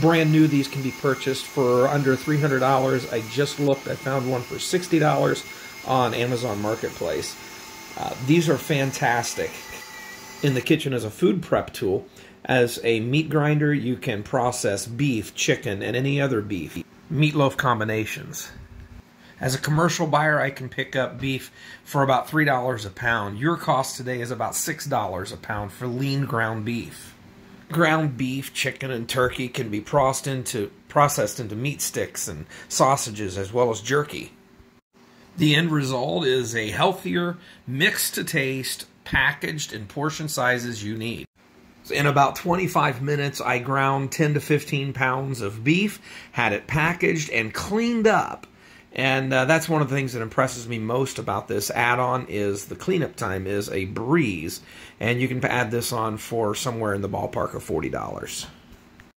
Brand new, these can be purchased for under $300. I just looked, I found one for $60 on Amazon Marketplace. Uh, these are fantastic in the kitchen as a food prep tool. As a meat grinder, you can process beef, chicken, and any other beef. Meatloaf combinations. As a commercial buyer, I can pick up beef for about $3 a pound. Your cost today is about $6 a pound for lean ground beef. Ground beef, chicken, and turkey can be processed into, processed into meat sticks and sausages as well as jerky. The end result is a healthier, mixed to taste, packaged in portion sizes you need. In about 25 minutes, I ground 10 to 15 pounds of beef, had it packaged and cleaned up and uh, that's one of the things that impresses me most about this add-on is the cleanup time is a breeze. And you can add this on for somewhere in the ballpark of $40.